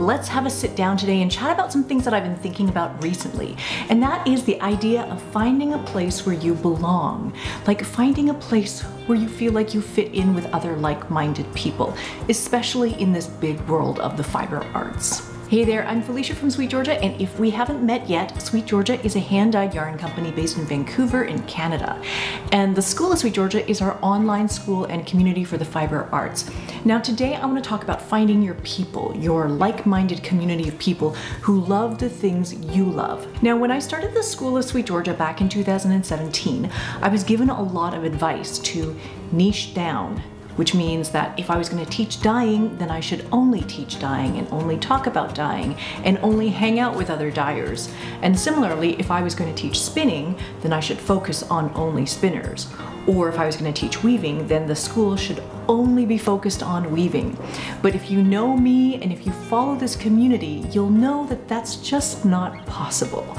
let's have a sit down today and chat about some things that I've been thinking about recently. And that is the idea of finding a place where you belong. Like finding a place where you feel like you fit in with other like-minded people, especially in this big world of the fiber arts. Hey there, I'm Felicia from SweetGeorgia, and if we haven't met yet, SweetGeorgia is a hand-dyed yarn company based in Vancouver in Canada. And the School of SweetGeorgia is our online school and community for the fiber arts. Now today I want to talk about finding your people, your like-minded community of people who love the things you love. Now when I started the School of SweetGeorgia back in 2017, I was given a lot of advice to niche down which means that if I was going to teach dyeing, then I should only teach dyeing and only talk about dyeing and only hang out with other dyers. And similarly, if I was going to teach spinning, then I should focus on only spinners. Or if I was going to teach weaving, then the school should only be focused on weaving. But if you know me and if you follow this community, you'll know that that's just not possible.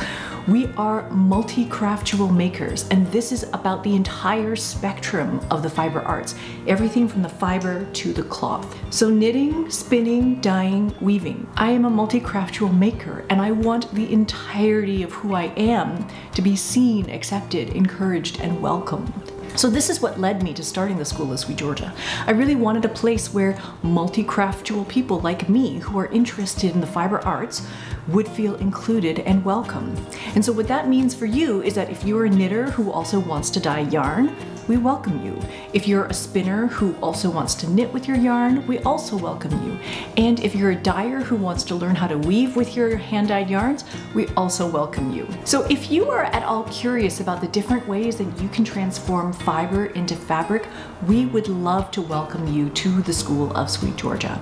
We are multi-craftual makers, and this is about the entire spectrum of the fiber arts, everything from the fiber to the cloth. So knitting, spinning, dyeing, weaving. I am a multi-craftual maker, and I want the entirety of who I am to be seen, accepted, encouraged, and welcomed. So this is what led me to starting the School of SweetGeorgia. I really wanted a place where multi-craftual people like me who are interested in the fiber arts would feel included and welcome. And so what that means for you is that if you're a knitter who also wants to dye yarn, we welcome you. If you're a spinner who also wants to knit with your yarn, we also welcome you. And if you're a dyer who wants to learn how to weave with your hand-dyed yarns, we also welcome you. So if you are at all curious about the different ways that you can transform fiber into fabric, we would love to welcome you to the School of SweetGeorgia.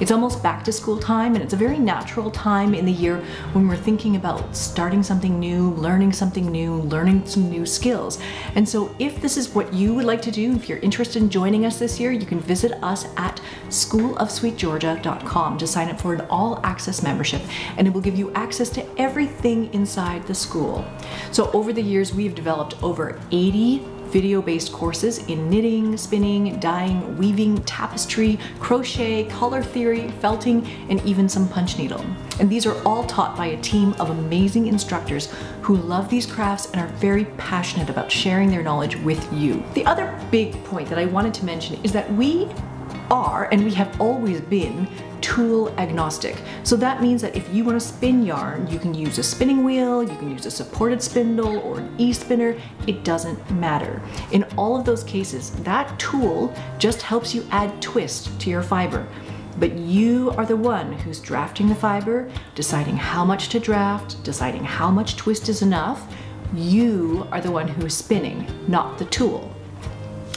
It's almost back to school time and it's a very natural time in the year when we're thinking about starting something new, learning something new, learning some new skills. And so if this is what you would like to do, if you're interested in joining us this year, you can visit us at schoolofsweetgeorgia.com to sign up for an all access membership and it will give you access to everything inside the school. So over the years, we've developed over 80 video-based courses in knitting, spinning, dyeing, weaving, tapestry, crochet, color theory, felting, and even some punch needle. And these are all taught by a team of amazing instructors who love these crafts and are very passionate about sharing their knowledge with you. The other big point that I wanted to mention is that we are, and we have always been, tool agnostic. So that means that if you want to spin yarn, you can use a spinning wheel, you can use a supported spindle or an e-spinner, it doesn't matter. In all of those cases, that tool just helps you add twist to your fiber. But you are the one who's drafting the fiber, deciding how much to draft, deciding how much twist is enough. You are the one who is spinning, not the tool.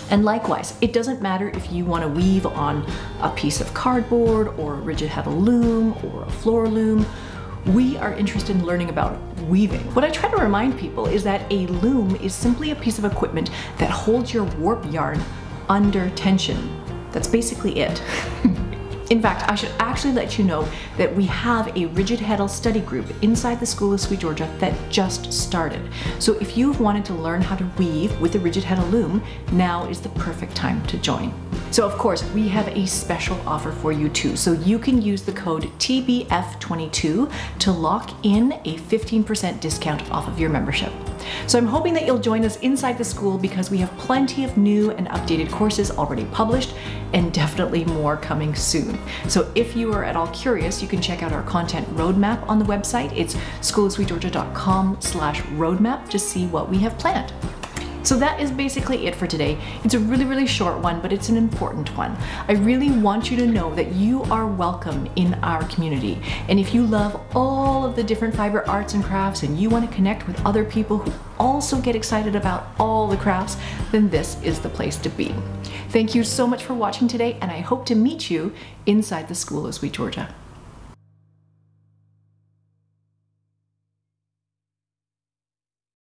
And likewise, it doesn't matter if you want to weave on a piece of cardboard or a rigid heddle loom or a floor loom. We are interested in learning about weaving. What I try to remind people is that a loom is simply a piece of equipment that holds your warp yarn under tension. That's basically it. In fact, I should actually let you know that we have a Rigid Heddle study group inside the School of SweetGeorgia that just started. So if you've wanted to learn how to weave with a Rigid Heddle loom, now is the perfect time to join. So of course, we have a special offer for you too. So you can use the code TBF22 to lock in a 15% discount off of your membership. So I'm hoping that you'll join us inside the school because we have plenty of new and updated courses already published and definitely more coming soon. So if you are at all curious, you can check out our content roadmap on the website. It's schoolofsweetgeorgia.com slash roadmap to see what we have planned. So that is basically it for today. It's a really, really short one, but it's an important one. I really want you to know that you are welcome in our community. And if you love all of the different fiber arts and crafts and you want to connect with other people who also get excited about all the crafts, then this is the place to be. Thank you so much for watching today, and I hope to meet you inside the School of SweetGeorgia.